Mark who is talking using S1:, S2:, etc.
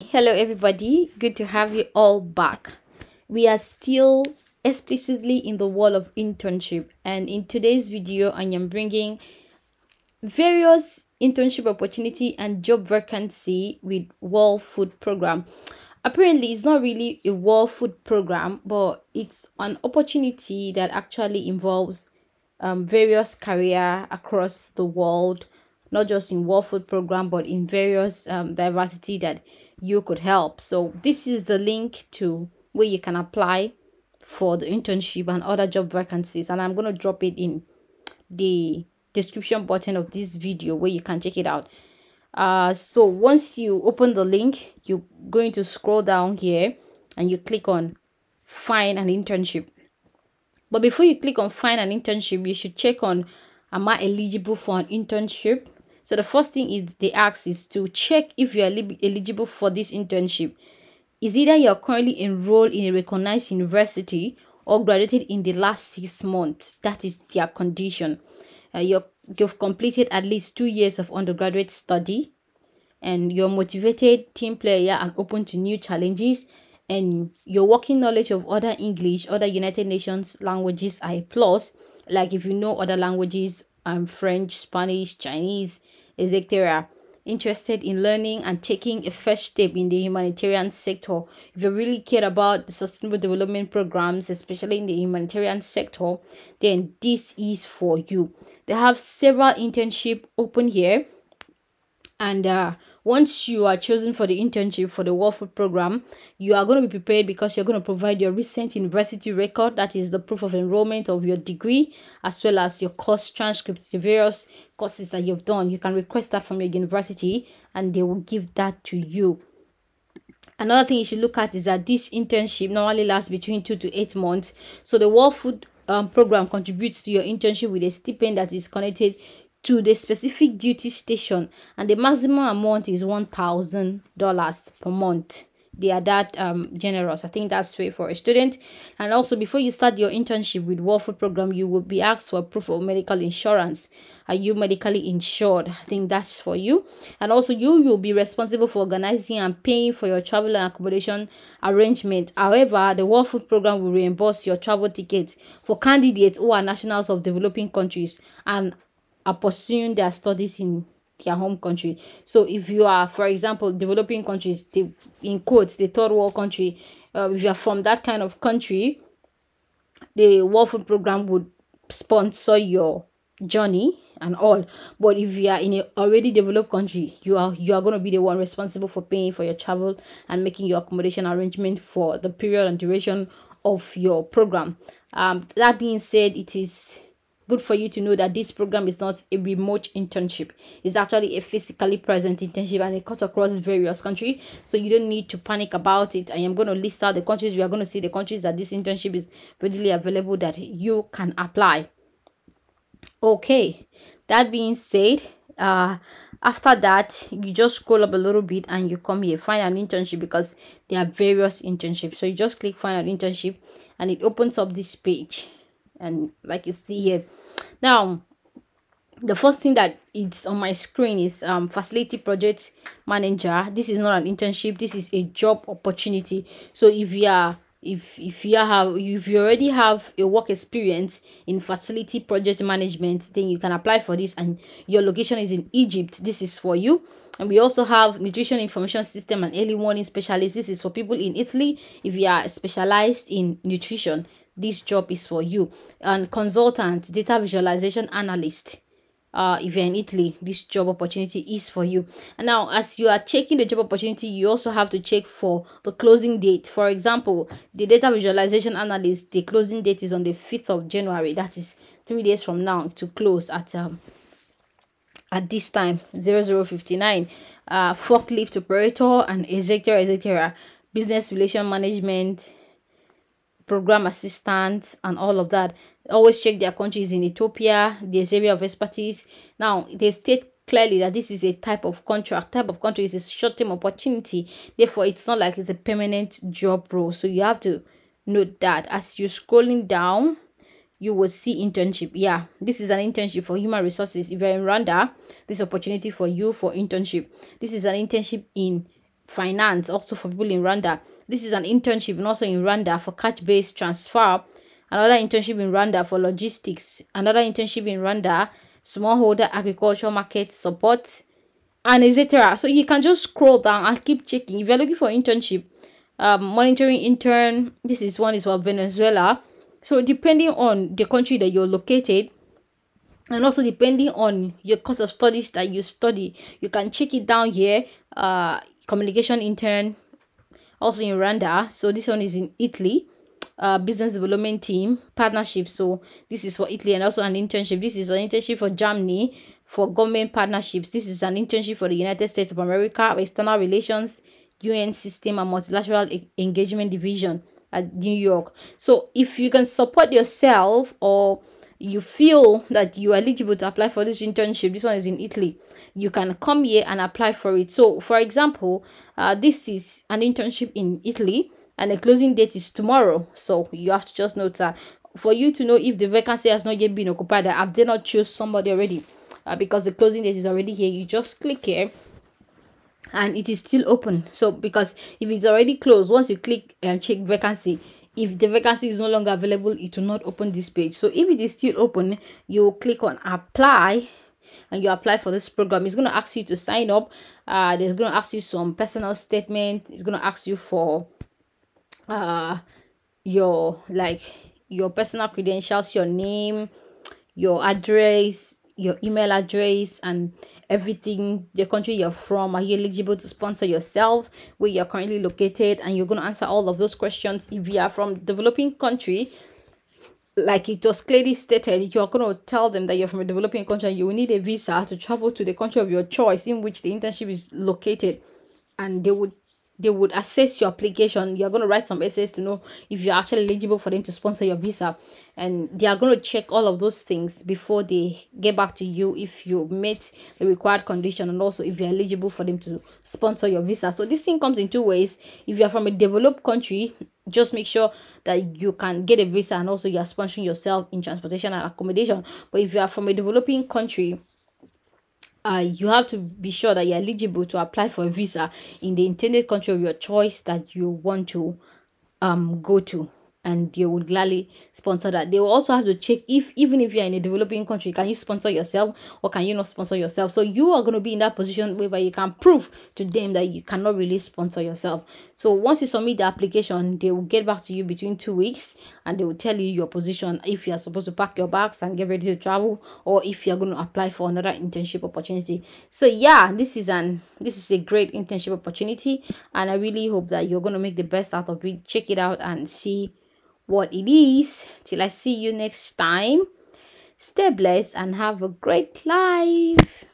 S1: Hello, everybody. Good to have you all back. We are still explicitly in the world of internship, and in today's video, I am bringing various internship opportunity and job vacancy with World Food Program. Apparently, it's not really a World Food Program, but it's an opportunity that actually involves um, various career across the world, not just in World Food Program, but in various um, diversity that you could help. So this is the link to where you can apply for the internship and other job vacancies and I'm going to drop it in the description button of this video where you can check it out. Uh, so once you open the link, you're going to scroll down here and you click on find an internship. But before you click on find an internship, you should check on am I eligible for an internship? So the first thing is they ask is to check if you are eligible for this internship. Is either you are currently enrolled in a recognized university or graduated in the last six months. That is their condition. Uh, you you've completed at least two years of undergraduate study and you're motivated, team player, and open to new challenges. And your working knowledge of other English, other United Nations languages are a plus. Like if you know other languages, um, French, Spanish, Chinese, etc. Interested in learning and taking a first step in the humanitarian sector. If you really care about the sustainable development programs, especially in the humanitarian sector, then this is for you. They have several internship open here and uh, once you are chosen for the internship for the World Food Program, you are going to be prepared because you're going to provide your recent university record, that is the proof of enrollment of your degree, as well as your course transcripts, the various courses that you've done. You can request that from your university and they will give that to you. Another thing you should look at is that this internship normally lasts between two to eight months. So the World Food um, program contributes to your internship with a stipend that is connected to the specific duty station and the maximum amount is $1000 per month. They are that um generous. I think that's fair for a student. And also before you start your internship with world food program you will be asked for proof of medical insurance. Are you medically insured? I think that's for you. And also you will be responsible for organizing and paying for your travel and accommodation arrangement. However the world food program will reimburse your travel tickets for candidates who are nationals of developing countries and are pursuing their studies in their home country. So if you are, for example, developing countries, the, in quotes, the third world country, uh, if you are from that kind of country, the World Food Program would sponsor your journey and all. But if you are in a already developed country, you are you are going to be the one responsible for paying for your travel and making your accommodation arrangement for the period and duration of your program. Um, that being said, it is good for you to know that this program is not a remote internship. It's actually a physically present internship and it cuts across various countries so you don't need to panic about it. I am going to list out the countries. We are going to see the countries that this internship is readily available that you can apply. Okay that being said uh after that you just scroll up a little bit and you come here find an internship because there are various internships. So you just click find an internship and it opens up this page and like you see here now the first thing that is on my screen is um facility project manager. This is not an internship. This is a job opportunity. So if you are if if you have if you already have a work experience in facility project management then you can apply for this and your location is in egypt. This is for you. And we also have nutrition information system and early warning specialist. This is for people in italy if you are specialized in nutrition this job is for you. And consultant data visualization analyst uh if you're in italy this job opportunity is for you. And now as you are checking the job opportunity you also have to check for the closing date. For example the data visualization analyst the closing date is on the 5th of january. That is three days from now to close at um at this time 0059 uh forklift operator and etc etc business relation management program assistants and all of that. Always check their countries in ethiopia there's area of expertise. Now they state clearly that this is a type of contract. Type of country is a short-term opportunity. Therefore it's not like it's a permanent job role. So you have to note that as you're scrolling down you will see internship. Yeah this is an internship for human resources. If you're in rwanda this opportunity for you for internship. This is an internship in finance also for people in Rwanda. This is an internship and also in Rwanda for cash based transfer. Another internship in Rwanda for logistics. Another internship in Rwanda, smallholder agricultural market support, and etc. So you can just scroll down and keep checking. If you're looking for internship, um, monitoring intern, this is one is for Venezuela. So depending on the country that you're located, and also depending on your course of studies that you study, you can check it down here. Uh, communication intern, also in Rwanda. So this one is in Italy. Uh, business development team partnership. So this is for Italy and also an internship. This is an internship for Germany for government partnerships. This is an internship for the United States of America, external relations, UN system and multilateral engagement division at New York. So if you can support yourself or you feel that you are eligible to apply for this internship, this one is in Italy, you can come here and apply for it. So, for example, uh, this is an internship in Italy and the closing date is tomorrow. So, you have to just note that for you to know if the vacancy has not yet been occupied, have they not choose somebody already? Uh, because the closing date is already here, you just click here and it is still open. So, because if it's already closed, once you click and check vacancy, if the vacancy is no longer available it will not open this page. So if it is still open you click on apply and you apply for this program. It's going to ask you to sign up. Uh there's going to ask you some personal statement. It's going to ask you for uh your like your personal credentials your name your address your email address and everything the country you're from. Are you eligible to sponsor yourself? Where you're currently located? And you're going to answer all of those questions if you are from developing country. Like it was clearly stated you're going to tell them that you're from a developing country and you will need a visa to travel to the country of your choice in which the internship is located. And they would they would assess your application. You're going to write some essays to know if you're actually eligible for them to sponsor your visa. And they are going to check all of those things before they get back to you if you meet the required condition and also if you're eligible for them to sponsor your visa. So this thing comes in two ways. If you're from a developed country, just make sure that you can get a visa and also you're sponsoring yourself in transportation and accommodation. But if you are from a developing country, uh, you have to be sure that you're eligible to apply for a visa in the intended country of your choice that you want to um go to and they would gladly sponsor that. They will also have to check if even if you're in a developing country, can you sponsor yourself or can you not sponsor yourself? So you are going to be in that position whereby you can prove to them that you cannot really sponsor yourself. So once you submit the application, they will get back to you between two weeks and they will tell you your position if you are supposed to pack your bags and get ready to travel or if you're going to apply for another internship opportunity. So yeah, this is an this is a great internship opportunity and I really hope that you're going to make the best out of it. Check it out and see what it is. Till I see you next time. Stay blessed and have a great life.